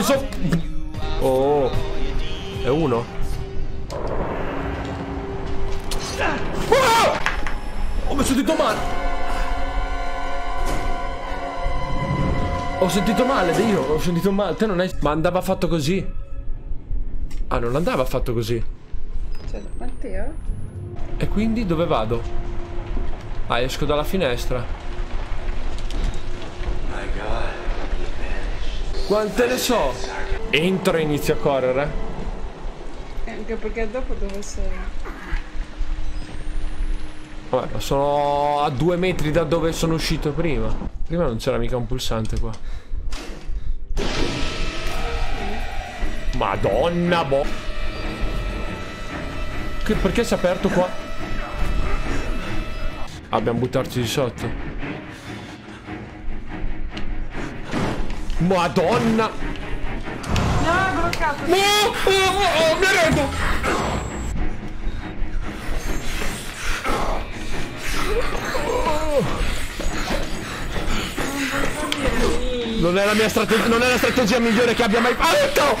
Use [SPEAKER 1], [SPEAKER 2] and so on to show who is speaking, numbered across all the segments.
[SPEAKER 1] mi so... Oh. È uno. Ah! Ho mi sentito male. Ho sentito male, Dio. Ho sentito male. Te non hai... Ma andava fatto così. Ah, non andava fatto così.
[SPEAKER 2] Cioè, Matteo?
[SPEAKER 1] E quindi dove vado? Ah, esco dalla finestra. Quante ne so? Entro e inizio a correre.
[SPEAKER 2] Eh, Anche perché dopo dove sei?
[SPEAKER 1] Vabbè, sono a due metri da dove sono uscito prima. Prima non c'era mica un pulsante qua. Madonna, boh. Che, perché si è aperto qua? Ah, Dobbiamo buttarci di sotto. Madonna!
[SPEAKER 2] No, è bloccato!
[SPEAKER 1] No! Oh, oh, oh, mi arrendo! Non è la mia strategia, non è la strategia migliore che abbia mai fatto!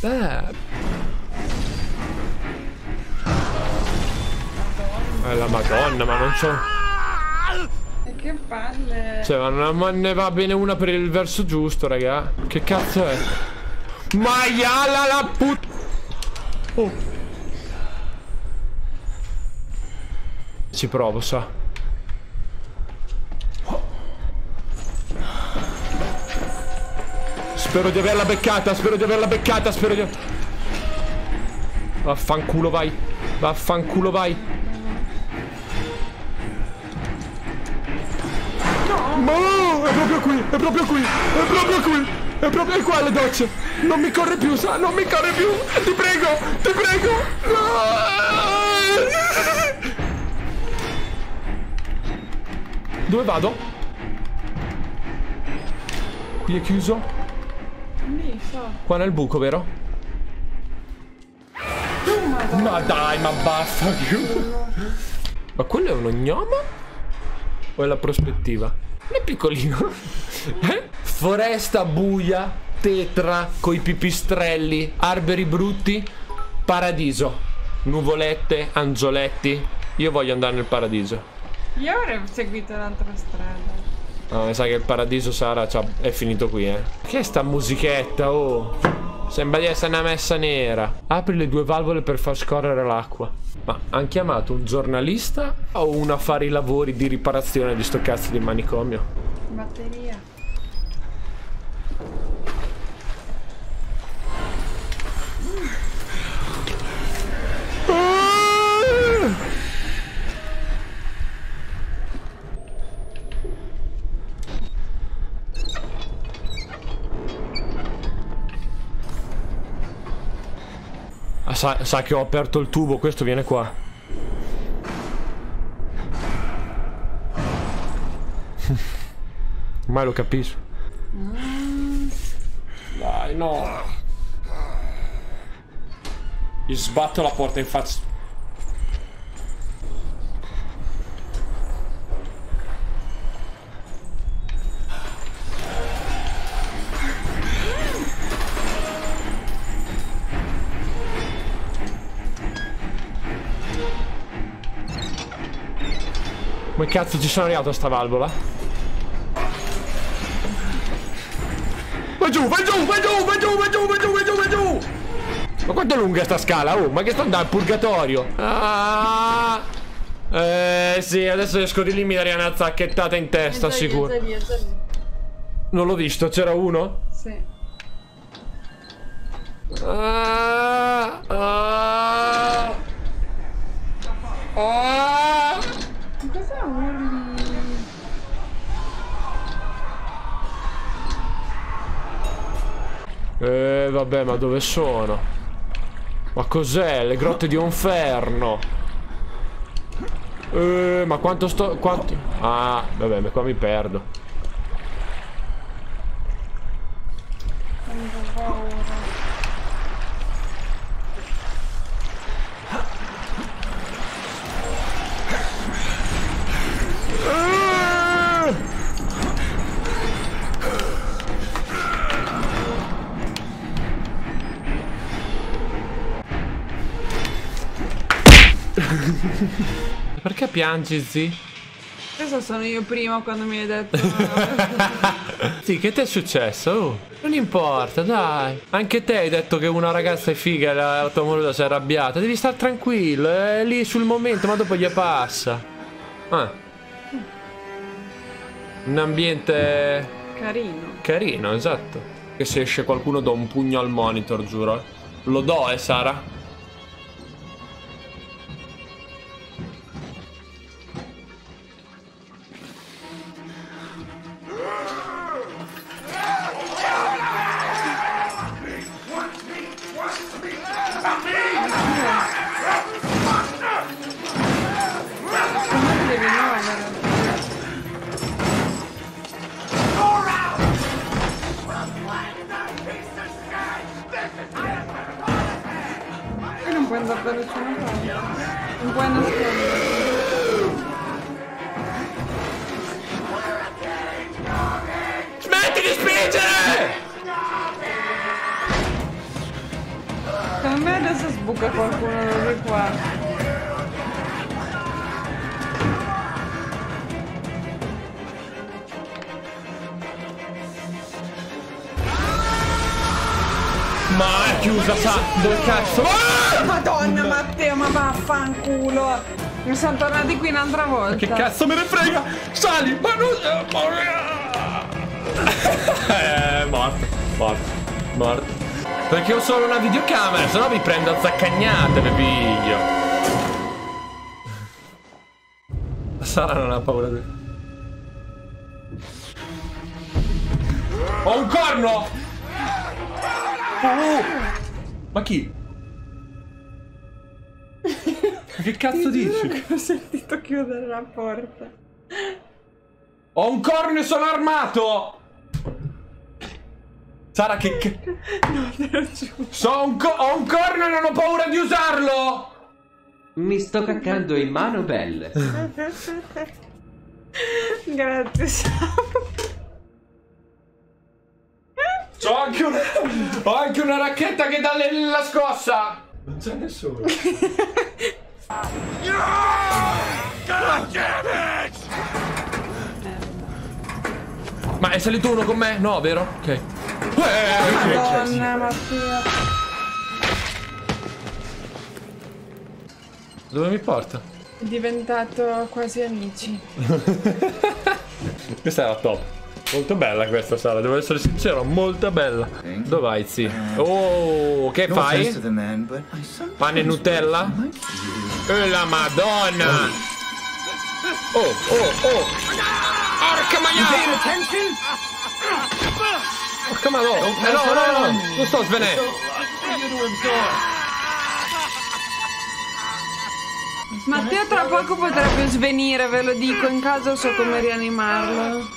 [SPEAKER 1] Beh. Madonna, ma non so.
[SPEAKER 2] E che palle!
[SPEAKER 1] Cioè, ma non ma ne va bene una per il verso giusto, raga. Che cazzo è? Maiala la put... Oh. Ci provo, sa. Spero di averla beccata, spero di averla beccata, spero di... Vaffanculo, vai. Vaffanculo, vai. Ma no, è proprio qui, è proprio qui, è proprio qui, è proprio qua le docce. Non mi corre più, sa, non mi corre più. Ti prego, ti prego. Dove vado? Qui è chiuso?
[SPEAKER 2] Mi so.
[SPEAKER 1] Qua nel buco, vero? Ma dai, ma basta. Ma quello è uno gnoma? O è la prospettiva? Non è piccolino. Eh? Foresta buia, tetra, coi pipistrelli, alberi brutti, paradiso. Nuvolette, angioletti. Io voglio andare nel paradiso.
[SPEAKER 2] Io avrei seguito l'altra strada.
[SPEAKER 1] No, mi sa che il paradiso Sara è finito qui, eh. Che è sta musichetta, oh? Sembra di essere una messa nera. Apri le due valvole per far scorrere l'acqua. Ma han chiamato un giornalista o uno a fare i lavori di riparazione di sto cazzo di manicomio?
[SPEAKER 2] Batteria.
[SPEAKER 1] Ah, sa, sa che ho aperto il tubo, questo viene qua. Mai lo capisco. Dai, no. Gli sbatto la porta in faccia. Come cazzo ci sono arrivato a sta valvola? Vai giù, vai giù, vai giù, vai giù, vai giù, vai giù, vai giù, vai giù! Ma quanto è lunga sta scala? Oh, ma che sto andando al purgatorio? Ah! Eh sì, adesso esco di lì mi darei una zacchettata in testa,
[SPEAKER 2] lì,
[SPEAKER 1] sicuro.
[SPEAKER 2] Lì, già lì.
[SPEAKER 1] Non l'ho visto, c'era uno?
[SPEAKER 2] Sì.
[SPEAKER 1] Ah, ah, ah. Eh, vabbè, ma dove sono? Ma cos'è? Le grotte di Onferno. Eh, ma quanto sto... Quanti... Ah, vabbè, ma qua mi perdo. Perché piangi, zi?
[SPEAKER 2] Questo sono io prima quando mi hai detto.
[SPEAKER 1] Sì, che ti è successo? Oh, non importa, dai. Anche te hai detto che una ragazza è figa e la, tua amorosa si è arrabbiata. Devi stare tranquillo, è lì sul momento, ma dopo gli passa. Ah. Un ambiente
[SPEAKER 2] Carino.
[SPEAKER 1] carino, esatto. Che se esce qualcuno do un pugno al monitor, giuro. Lo do, eh, Sara?
[SPEAKER 2] Da nessuna parte. Non puoi nascondere.
[SPEAKER 1] Smetti di spingere!
[SPEAKER 2] Secondo me adesso sbuca qualcuno di qua.
[SPEAKER 1] Ma è chiusa, sa? Dove cazzo? Ah!
[SPEAKER 2] Madonna Matteo, ma vaffanculo! Mi sono tornati qui un'altra volta.
[SPEAKER 1] Che cazzo me ne frega? Sali! Ma non... Eh, morto, morto, morto. Perché ho solo una videocamera, se no vi prendo a zaccagnate, vi piglio. Sara non ha paura di... Ho un corno! Oh! Ma chi? che cazzo dici?
[SPEAKER 2] Ho sentito chiudere la porta.
[SPEAKER 1] Ho un corno e sono armato! Sara che... che...
[SPEAKER 2] No, te lo giuro.
[SPEAKER 1] So un co- ho un corno e non ho paura di usarlo!
[SPEAKER 3] Mi sto caccando in mano belle.
[SPEAKER 2] Grazie, Sam.
[SPEAKER 1] Ho anche una... Ho anche una racchetta che dà le- la scossa! Non c'è nessuno. Ma è salito uno con me? No, vero? Ok. Eh,
[SPEAKER 2] Madonna, Matteo.
[SPEAKER 1] Dove mi porta?
[SPEAKER 2] È diventato quasi amici.
[SPEAKER 1] Questa era top. Molto bella questa sala, devo essere sincero, molto bella. Dove vai, zi? Oh, che fai? Pane e Nutella? Eh, la madonna! Oh, oh, oh! Porca maiale!
[SPEAKER 4] attention?
[SPEAKER 1] Porca madonna! Eh, no, no, no! Non sto svenendo!
[SPEAKER 2] Matteo tra poco potrebbe svenire, ve lo dico, in caso so come rianimarlo.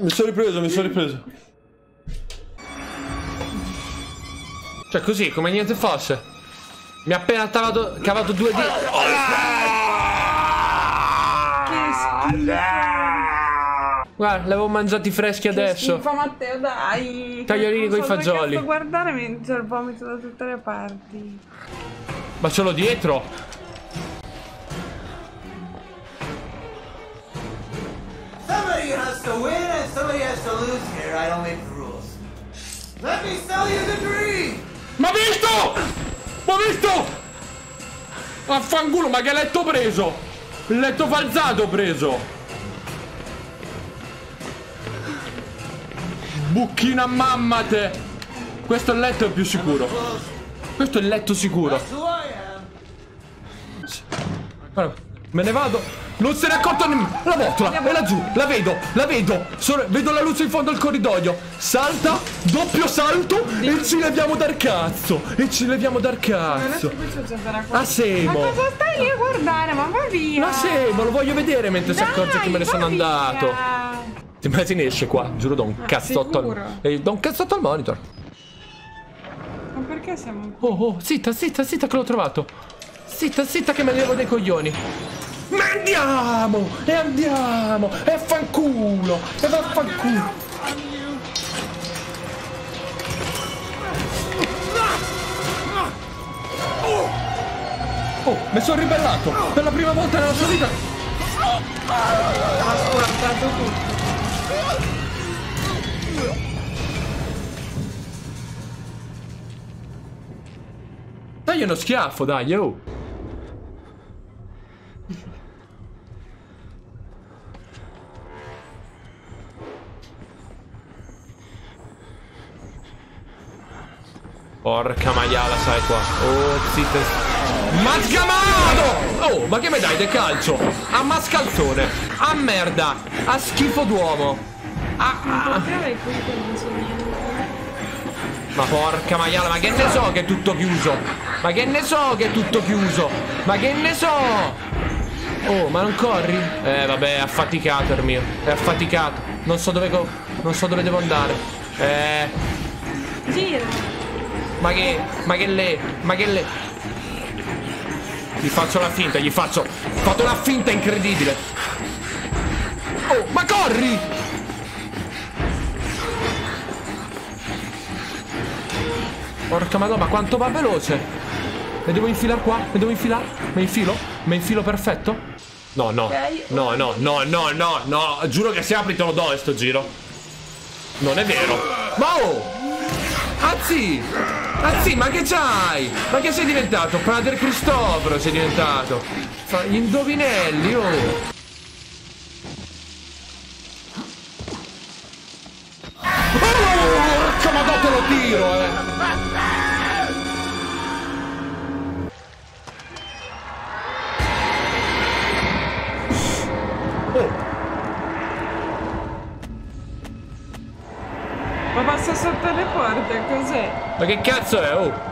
[SPEAKER 1] Mi sono ripreso, mi sono ripreso. Cioè così, come niente fosse. Mi ha appena cavato, cavato due.
[SPEAKER 2] Che schifo.
[SPEAKER 1] Guarda, li avevo mangiati freschi adesso.
[SPEAKER 2] Schifo, Matteo, dai.
[SPEAKER 1] Tagliolini
[SPEAKER 2] so perché
[SPEAKER 1] fagioli.
[SPEAKER 2] Sto guardare mentre il vomito da tutte le parti.
[SPEAKER 1] Ma ce l'ho dietro.
[SPEAKER 5] Has to win and somebody has to lose here. I don't make the rules. Let me sell you the dream!
[SPEAKER 1] Ma visto! Ma visto! Affanculo, ma che letto preso? Il letto falsato ho preso. Bucchina mamma te. Questo è il letto più sicuro. Questo è il letto sicuro. Guarda, me ne vado. Non se ne è accorto nemmeno. La botola è laggiù. La vedo, la vedo. Sono- vedo la luce in fondo al corridoio. Salta, doppio salto e ci leviamo dal cazzo. E ci leviamo dal
[SPEAKER 2] Adesso
[SPEAKER 1] cazzo.
[SPEAKER 2] qui succederà qua.
[SPEAKER 1] Ah, Semo.
[SPEAKER 2] Ma cosa stai lì a guardare? Ma va via!
[SPEAKER 1] Ma Semo, lo voglio vedere mentre si accorge che me ne sono
[SPEAKER 2] via.
[SPEAKER 1] andato. Ti immagini esce qua? Giuro, do un cazzotto al, eh, do un cazzotto al monitor.
[SPEAKER 2] Ma perché siamo...
[SPEAKER 1] Oh, oh, zitta, zitta, zitta che l'ho trovato. Zitta, zitta che me ne levo dei coglioni. Andiamo! E andiamo! E fanculo! E vaffanculo! Oh, mi sono ribellato! Per la prima volta nella sua vita!
[SPEAKER 2] Ha squartato tutto!
[SPEAKER 1] Dagli uno schiaffo, dai, oh! Porca maiala, sai qua. Oh, zitta. Mascamato! Oh, ma che mi dai del calcio? A mascalzone. A merda. A schifo d'uomo. A? Ma porca maiala, ma che ne so che è tutto chiuso? Ma che ne so che è tutto chiuso? Ma che ne so? Oh, ma non corri? Eh, vabbè, è affaticato il mio. È affaticato. Non so dove Non so dove devo andare. Eh.
[SPEAKER 2] Gira.
[SPEAKER 1] Ma che. Ma che le. Ma che le. Gli faccio la finta, gli faccio. Ho fatto una finta incredibile. Oh, ma corri! Porca madonna, ma quanto va veloce! Mi devo infilare qua? Mi devo infilare? Mi infilo? Mi infilo perfetto? No, no. No, no, no, no, no, no. Giuro che se apri te lo do sto giro. Non è vero. Ma oh! Azzi! Azzi, ma che c'hai? Ma che sei diventato? Padre Cristoforo sei diventato. Indovinelli, oh!
[SPEAKER 2] Ma passa sotto le porte, cos'è?
[SPEAKER 1] Ma che cazzo è, oh?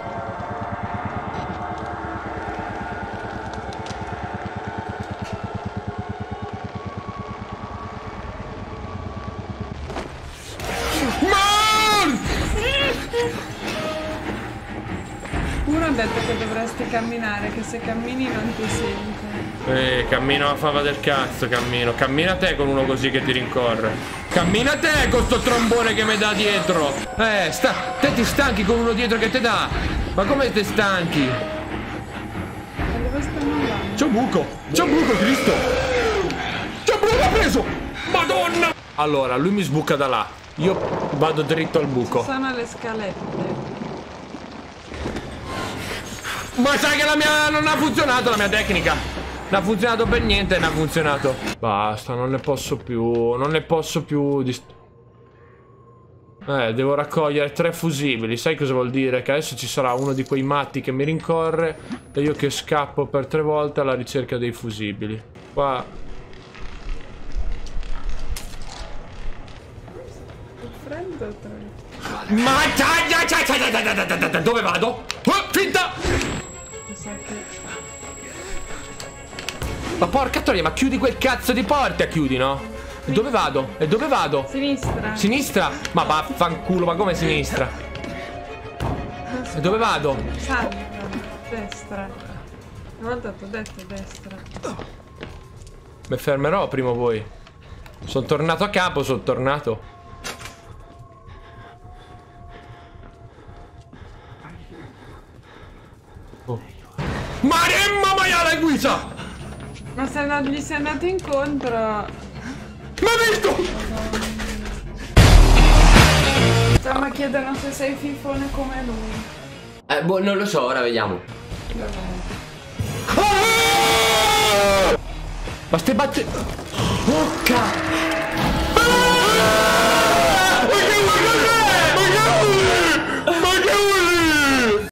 [SPEAKER 2] Uno ha detto che dovresti camminare, che se cammini non ti sente.
[SPEAKER 1] Eh, cammino a fava del cazzo, cammino. Cammina te con uno così che ti rincorre. Cammina te con sto trombone che mi dà dietro. Eh, sta, te ti stanchi con uno dietro che ti dà. Ma come ti stanchi? C'è un buco! C'è un buco, Cristo! C'è un buco, l'ha preso! Madonna! Allora, lui mi sbuca da là. Io vado dritto al buco.
[SPEAKER 2] Sono le scalette.
[SPEAKER 1] Ma sai che la mia non ha funzionato la mia tecnica. Non ha funzionato per niente, non ha funzionato. Basta, non ne posso più. Non ne posso più. di Eh, devo raccogliere tre fusibili. Sai cosa vuol dire? Che adesso ci sarà uno di quei matti che mi rincorre e io che scappo per tre volte alla ricerca dei fusibili. Qua. Ma dove vado? Oh, finta! Ma porca troia, ma chiudi quel cazzo di porta, chiudi, no? E dove vado? E dove vado?
[SPEAKER 2] Sinistra.
[SPEAKER 1] Sinistra? Ma vaffanculo, ma come sinistra? E dove vado?
[SPEAKER 2] Salva. Destra. Una volta ho detto destra.
[SPEAKER 1] Mi fermerò prima o poi. Sono tornato a capo, sono tornato. Oh. Maremma maiala guisa!
[SPEAKER 2] Ma sei andato, gli sei andato incontro.
[SPEAKER 1] Ma visto!
[SPEAKER 2] Cioè, ma chiedono se sei fifone come lui.
[SPEAKER 3] Eh, boh, non lo so, ora vediamo.
[SPEAKER 1] Ah! Ma ste batte... Porca!